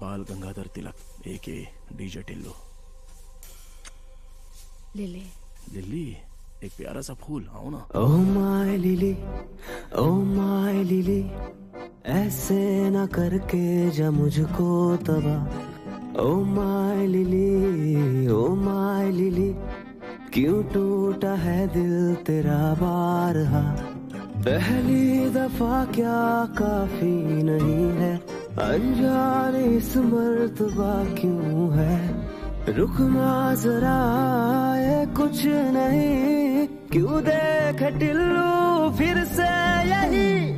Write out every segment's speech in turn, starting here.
बाल गंगाधर तिलक ए के DJ Tillo. Lily. Lillie एक प्यारा सा फूल आओ ना। Oh my lily oh my lily ऐसे ना करके जा मुझको तबा oh my lily oh my lily क्यों टूटा है दिल तेरा बारहा? पहली दफ़ा क्या काफ़ी नहीं है अनजान इस मर्तबा क्यों है? रुकना जरा, ये कुछ नहीं। क्यों देख टिल्लू फिर से यही?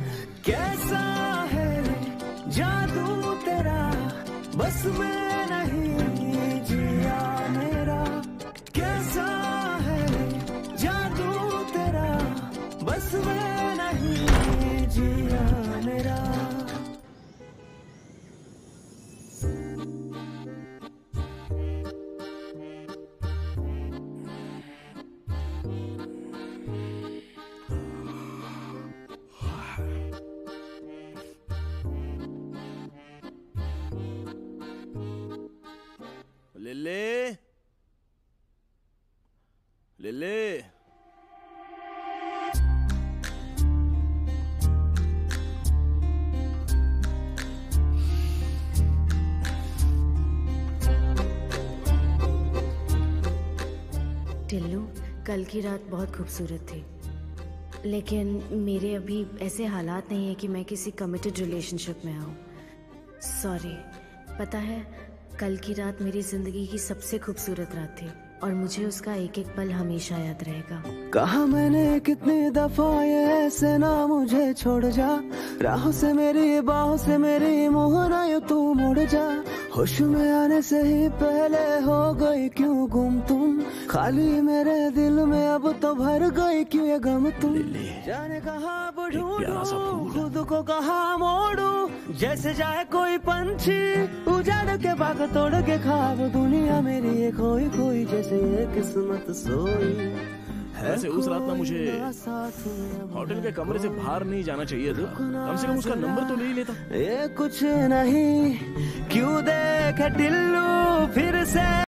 कैसा है जादू तेरा? बस में नहीं जिया मेरा। कैसा है जादू तेरा? बस में नहीं जिया मेरा। लिल्ली लिल्ली टिल्लू, कल की रात बहुत खूबसूरत थी। लेकिन मेरे अभी ऐसे हालात नहीं है कि मैं किसी कमिटेड रिलेशनशिप में आऊँ सॉरी पता है कल की रात मेरी ज़िंदगी की सबसे खूबसूरत रात थी और मुझे उसका एक एक पल हमेशा याद रहेगा। कहा मैंने कितनी दफ़ा ये ऐसे ना मुझे छोड़ जा। राहों से मेरी बाहों से मेरी मुँह ना यूँ तू मुड़ जा। होश में आने से ही पहले हो गई क्यों गुम तुम? खाली मेरे दिल में अब तो भर गई क्यों ये गम तुम? जाने कहा ढूंढूं खुद को कहा मोड़ू? जैसे जाए कोई पंछी उजाड़ के बाग तोड़ के खाब। दुनिया मेरी ये खोई खोई जैसे ये किस्मत सोई। वैसे उस रात ना मुझे कोई होटल के कमरे से बाहर नहीं जाना चाहिए था। कम से कम उसका नंबर तो ले ही लेता। ये कुछ नहीं क्यों देखे टिल्लू फिर से?